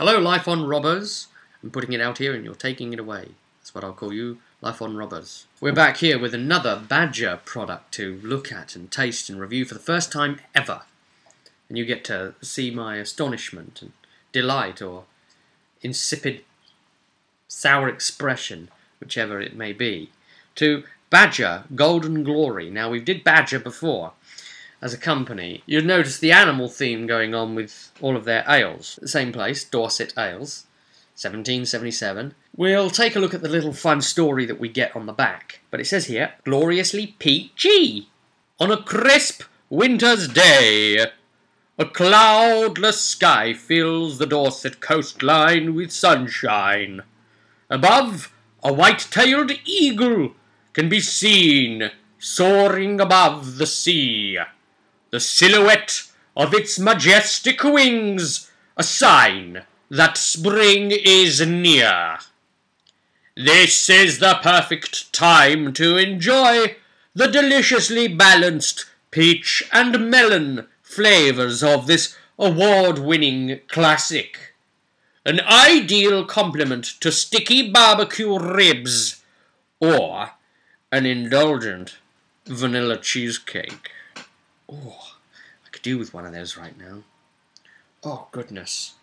Hello, Life on Robbers. I'm putting it out here and you're taking it away. That's what I'll call you, Life on Robbers. We're back here with another Badger product to look at and taste and review for the first time ever. And you get to see my astonishment and delight or insipid, sour expression, whichever it may be, to Badger Golden Glory. Now, we did Badger before as a company. You'd notice the animal theme going on with all of their ales. The same place, Dorset Ales, 1777. We'll take a look at the little fun story that we get on the back. But it says here, gloriously peachy. On a crisp winter's day, a cloudless sky fills the Dorset coastline with sunshine. Above, a white-tailed eagle can be seen soaring above the sea. The silhouette of its majestic wings, a sign that spring is near. This is the perfect time to enjoy the deliciously balanced peach and melon flavors of this award-winning classic. An ideal complement to sticky barbecue ribs or an indulgent vanilla cheesecake. Oh, I could do with one of those right now. Oh, goodness.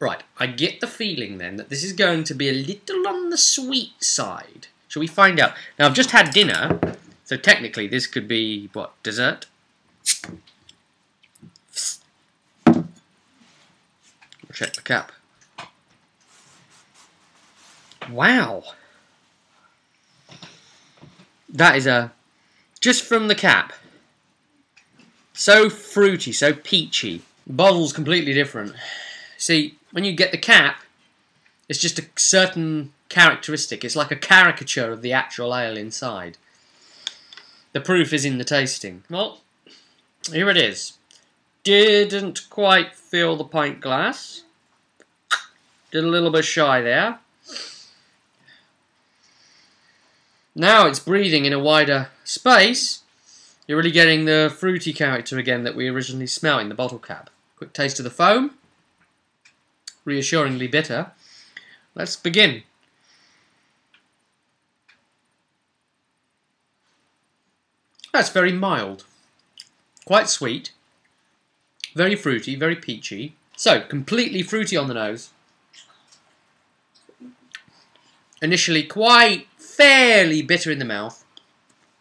Right, I get the feeling then that this is going to be a little on the sweet side. Shall we find out? Now, I've just had dinner, so technically this could be, what, dessert? check the cap. Wow. That is a... Just from the cap. So fruity, so peachy. Bottle's completely different. See, when you get the cap, it's just a certain characteristic. It's like a caricature of the actual ale inside. The proof is in the tasting. Well, here it is. Didn't quite fill the pint glass. Did a little bit shy there. Now it's breathing in a wider space. You're really getting the fruity character again that we originally smell in the bottle cap. Quick taste of the foam. Reassuringly bitter. Let's begin. That's very mild. Quite sweet. Very fruity, very peachy. So, completely fruity on the nose. Initially quite fairly bitter in the mouth.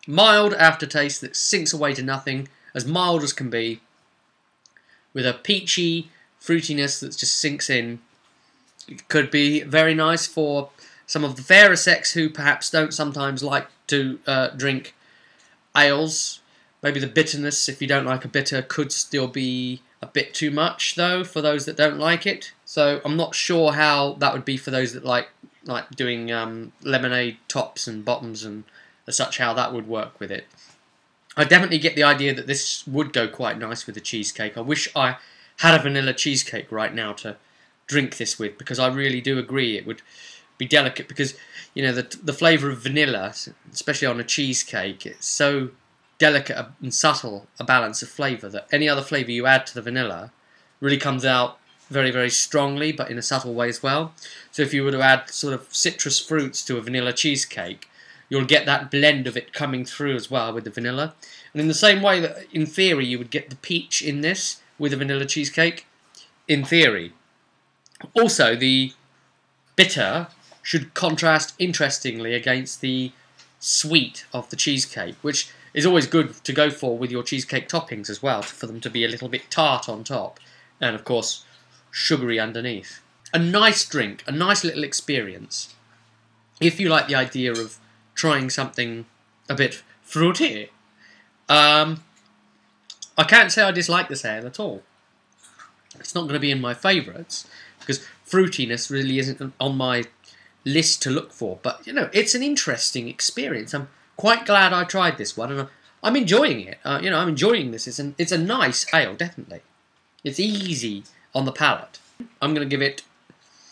Mild aftertaste that sinks away to nothing, as mild as can be. With a peachy fruitiness that just sinks in. It could be very nice for some of the fairer sex who perhaps don't sometimes like to uh, drink ales. Maybe the bitterness, if you don't like a bitter, could still be a bit too much, though, for those that don't like it. So I'm not sure how that would be for those that like like doing um, lemonade tops and bottoms and such, how that would work with it. I definitely get the idea that this would go quite nice with the cheesecake. I wish I had a vanilla cheesecake right now to drink this with because I really do agree it would be delicate because you know the the flavour of vanilla, especially on a cheesecake, it's so delicate and subtle a balance of flavour that any other flavour you add to the vanilla really comes out very, very strongly, but in a subtle way as well. So if you were to add sort of citrus fruits to a vanilla cheesecake, you'll get that blend of it coming through as well with the vanilla. And in the same way that, in theory, you would get the peach in this with a vanilla cheesecake, in theory. Also, the bitter should contrast interestingly against the sweet of the cheesecake, which is always good to go for with your cheesecake toppings as well, for them to be a little bit tart on top. And of course, sugary underneath. A nice drink, a nice little experience. If you like the idea of trying something a bit fruity, um, I can't say I dislike this ale at all. It's not going to be in my favourites because fruitiness really isn't on my list to look for. But you know, it's an interesting experience. I'm quite glad I tried this one, and I'm enjoying it. Uh, you know, I'm enjoying this. It's an it's a nice ale, definitely. It's easy on the palate. I'm going to give it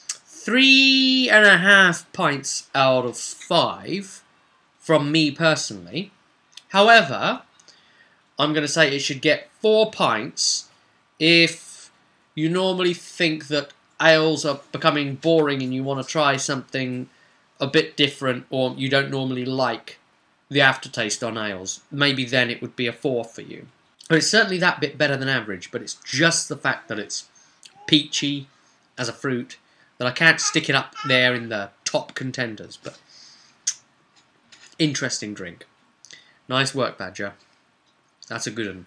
three and a half pints out of five from me personally. However, I'm going to say it should get four pints if you normally think that ales are becoming boring and you want to try something a bit different or you don't normally like the aftertaste on ales, maybe then it would be a 4 for you. But it's certainly that bit better than average, but it's just the fact that it's peachy as a fruit that I can't stick it up there in the top contenders. But interesting drink. Nice work, Badger. That's a good one.